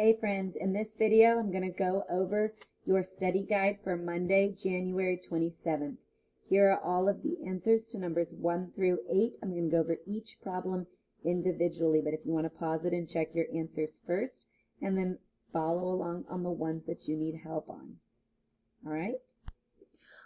Hey friends, in this video I'm going to go over your study guide for Monday, January 27th. Here are all of the answers to numbers 1 through 8. I'm going to go over each problem individually, but if you want to pause it and check your answers first, and then follow along on the ones that you need help on. All right?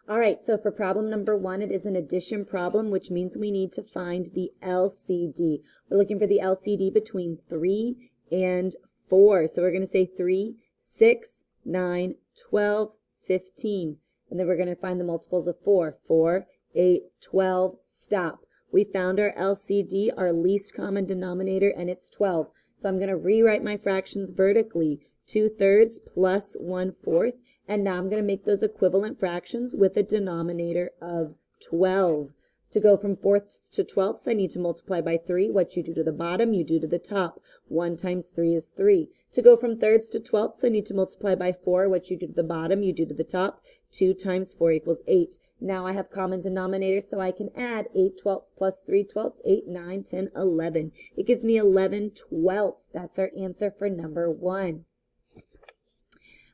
All right, so for problem number one, it is an addition problem, which means we need to find the LCD. We're looking for the LCD between 3 and 4. So we're going to say 3, 6, 9, 12, 15. And then we're going to find the multiples of 4. 4, 8, 12, stop. We found our LCD, our least common denominator, and it's 12. So I'm going to rewrite my fractions vertically. 2 thirds plus 1 fourth. And now I'm going to make those equivalent fractions with a denominator of 12. To go from fourths to twelfths, I need to multiply by 3. What you do to the bottom, you do to the top. 1 times 3 is 3. To go from thirds to twelfths, I need to multiply by 4. What you do to the bottom, you do to the top. 2 times 4 equals 8. Now I have common denominators, so I can add 8 twelfths plus 3 twelfths, 8, 9, 10, 11. It gives me 11 twelfths. That's our answer for number 1.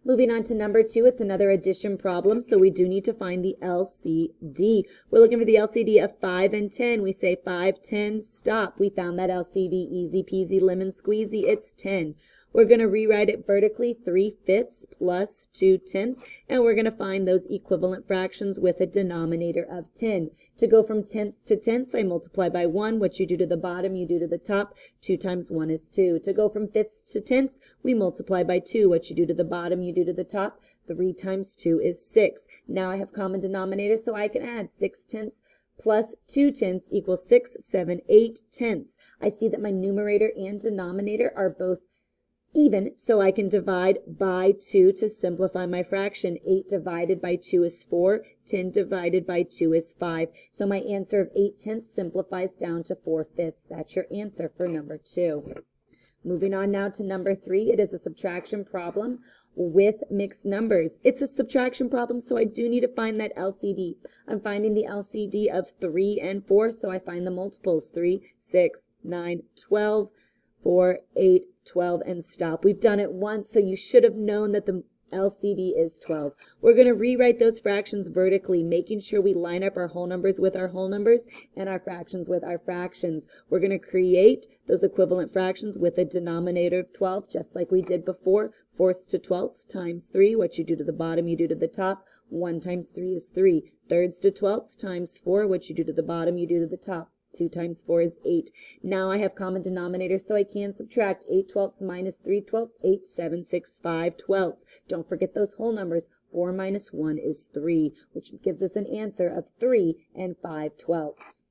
Moving on to number two, it's another addition problem, so we do need to find the LCD. We're looking for the LCD of 5 and 10. We say 5, 10, stop. We found that LCD, easy peasy, lemon squeezy, it's 10. We're going to rewrite it vertically, 3 fifths plus 2 tenths, and we're going to find those equivalent fractions with a denominator of 10. To go from tenths to tenths, I multiply by 1. What you do to the bottom, you do to the top. 2 times 1 is 2. To go from fifths to tenths, we multiply by 2. What you do to the bottom, you do to the top. 3 times 2 is 6. Now I have common denominators, so I can add 6 tenths plus 2 tenths equals 6, 7, 8 tenths. I see that my numerator and denominator are both even, so I can divide by 2 to simplify my fraction. 8 divided by 2 is 4. 10 divided by 2 is 5. So my answer of 8 tenths simplifies down to 4 fifths. That's your answer for number 2. Moving on now to number 3. It is a subtraction problem with mixed numbers. It's a subtraction problem, so I do need to find that LCD. I'm finding the LCD of 3 and 4, so I find the multiples. 3, 6, 9, 12, 4, 8, 12, and stop. We've done it once, so you should have known that the LCD is 12. We're going to rewrite those fractions vertically, making sure we line up our whole numbers with our whole numbers and our fractions with our fractions. We're going to create those equivalent fractions with a denominator of 12, just like we did before. Fourths to twelfths times 3. What you do to the bottom, you do to the top. 1 times 3 is 3. Thirds to twelfths times 4. What you do to the bottom, you do to the top. 2 times 4 is 8. Now I have common denominators, so I can subtract 8 twelfths minus 3 twelfths, 8, 7, 6, 5 twelfths. Don't forget those whole numbers. 4 minus 1 is 3, which gives us an answer of 3 and 5 twelfths.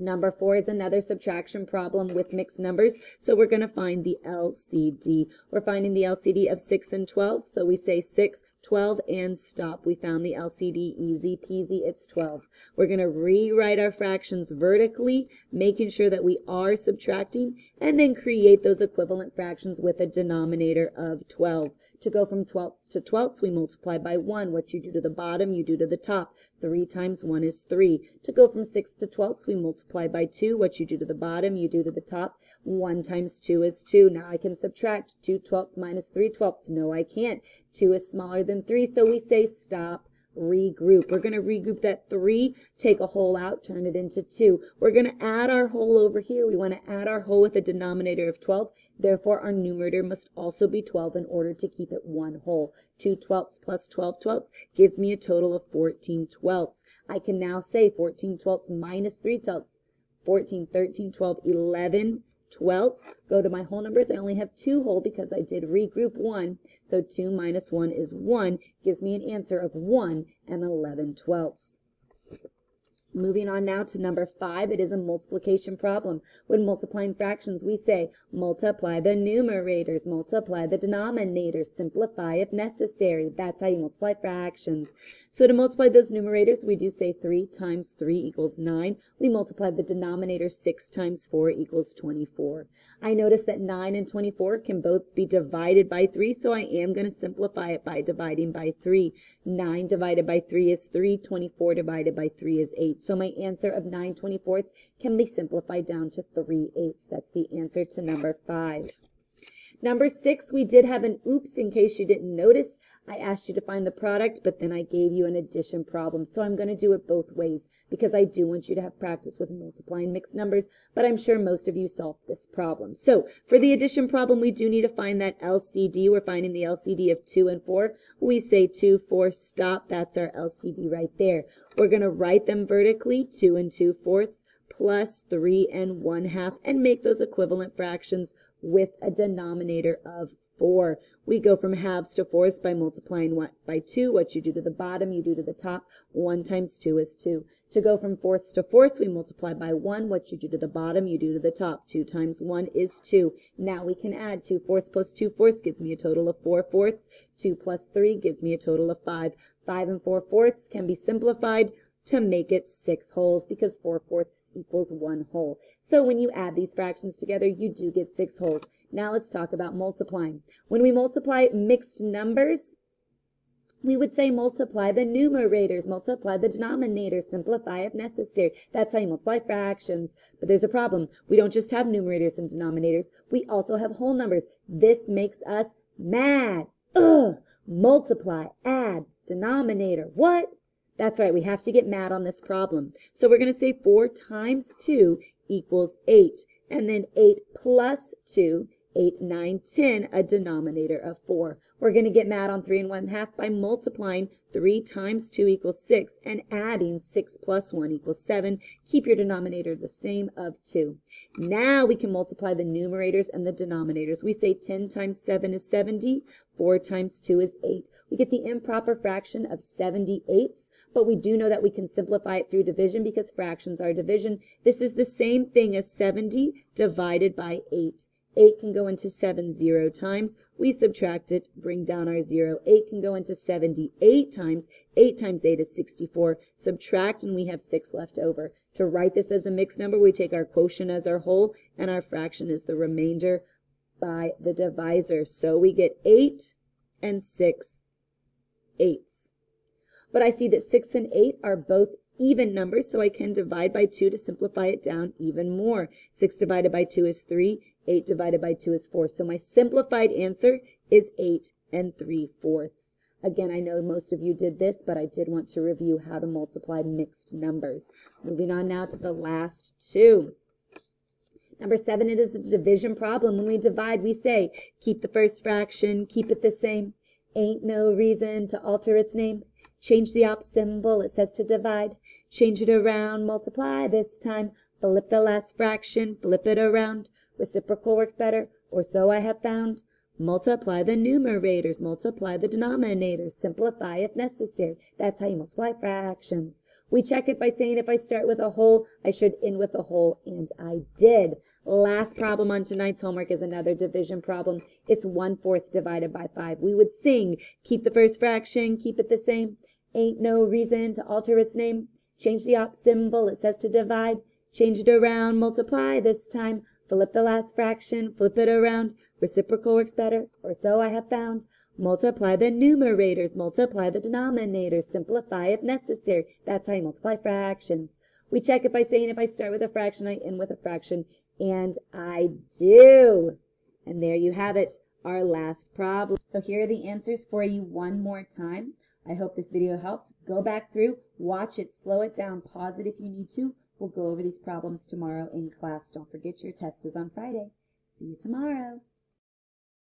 Number four is another subtraction problem with mixed numbers. So we're going to find the LCD. We're finding the LCD of 6 and 12. So we say 6, 12, and stop. We found the LCD easy peasy. It's 12. We're going to rewrite our fractions vertically, making sure that we are subtracting, and then create those equivalent fractions with a denominator of 12. To go from twelfths to twelfths, we multiply by 1. What you do to the bottom, you do to the top. 3 times 1 is 3. To go from 6 to twelfths, we multiply by 2. What you do to the bottom, you do to the top. 1 times 2 is 2. Now I can subtract 2 twelfths minus 3 twelfths. No, I can't. 2 is smaller than 3, so we say stop regroup. We're going to regroup that 3, take a whole out, turn it into 2. We're going to add our whole over here. We want to add our whole with a denominator of 12. Therefore, our numerator must also be 12 in order to keep it one whole. 2 twelfths plus 12 twelfths gives me a total of 14 twelfths. I can now say 14 twelfths minus 3 twelfths. 14, 13, 12, 11 twelfths. Go to my whole numbers. I only have two whole because I did regroup one. So 2 minus 1 is 1. Gives me an answer of 1 and 11 twelfths. Moving on now to number five, it is a multiplication problem. When multiplying fractions, we say multiply the numerators, multiply the denominators, simplify if necessary. That's how you multiply fractions. So to multiply those numerators, we do say 3 times 3 equals 9. We multiply the denominator 6 times 4 equals 24. I notice that 9 and 24 can both be divided by 3, so I am going to simplify it by dividing by 3. 9 divided by 3 is 3. 24 divided by 3 is 8. So my answer of 9 24ths can be simplified down to 3 eighths. That's the answer to number 5. Number six, we did have an oops in case you didn't notice. I asked you to find the product, but then I gave you an addition problem. So I'm going to do it both ways because I do want you to have practice with multiplying mixed numbers, but I'm sure most of you solved this problem. So for the addition problem, we do need to find that LCD. We're finding the LCD of 2 and 4. We say 2, 4, stop. That's our LCD right there. We're going to write them vertically, 2 and 2 fourths plus 3 and 1 half, and make those equivalent fractions with a denominator of 4. We go from halves to fourths by multiplying what by 2. What you do to the bottom, you do to the top. 1 times 2 is 2. To go from fourths to fourths, we multiply by 1. What you do to the bottom, you do to the top. 2 times 1 is 2. Now we can add 2 fourths plus 2 fourths gives me a total of 4 fourths. 2 plus 3 gives me a total of 5. 5 and 4 fourths can be simplified to make it 6 wholes because 4 fourths equals 1 whole. So when you add these fractions together, you do get 6 wholes. Now let's talk about multiplying. When we multiply mixed numbers, we would say multiply the numerators, multiply the denominators, simplify if necessary. That's how you multiply fractions. But there's a problem. We don't just have numerators and denominators. We also have whole numbers. This makes us mad. Ugh! Multiply, add, denominator. What? That's right, we have to get mad on this problem. So we're going to say 4 times 2 equals 8. And then 8 plus 2 8, 9, 10, a denominator of 4. We're going to get mad on 3 and 1 half by multiplying 3 times 2 equals 6 and adding 6 plus 1 equals 7. Keep your denominator the same of 2. Now we can multiply the numerators and the denominators. We say 10 times 7 is 70, 4 times 2 is 8. We get the improper fraction of 78 but we do know that we can simplify it through division because fractions are division. This is the same thing as 70 divided by 8. 8 can go into 7 zero times. We subtract it, bring down our 0. 8 can go into 78 times. 8 times 8 is 64. Subtract, and we have 6 left over. To write this as a mixed number, we take our quotient as our whole, and our fraction is the remainder by the divisor. So we get 8 and 6 eighths. But I see that 6 and 8 are both even numbers, so I can divide by 2 to simplify it down even more. 6 divided by 2 is 3. 8 divided by 2 is 4. So my simplified answer is 8 and 3 fourths. Again, I know most of you did this, but I did want to review how to multiply mixed numbers. Moving on now to the last two. Number seven, it is a division problem. When we divide, we say, keep the first fraction, keep it the same. Ain't no reason to alter its name. Change the op symbol, it says to divide. Change it around, multiply this time. Flip the last fraction, flip it around. Reciprocal works better, or so I have found. Multiply the numerators, multiply the denominators, simplify if necessary. That's how you multiply fractions. We check it by saying if I start with a whole, I should end with a whole, and I did. Last problem on tonight's homework is another division problem. It's one-fourth divided by five. We would sing, keep the first fraction, keep it the same. Ain't no reason to alter its name. Change the op symbol, it says to divide. Change it around, multiply this time. Flip the last fraction, flip it around. Reciprocal works better, or so I have found. Multiply the numerators, multiply the denominators, simplify if necessary. That's how you multiply fractions. We check it by saying if I start with a fraction, I end with a fraction, and I do. And there you have it, our last problem. So here are the answers for you one more time. I hope this video helped. Go back through, watch it, slow it down, pause it if you need to. We'll go over these problems tomorrow in class. Don't forget your test is on Friday. See you tomorrow.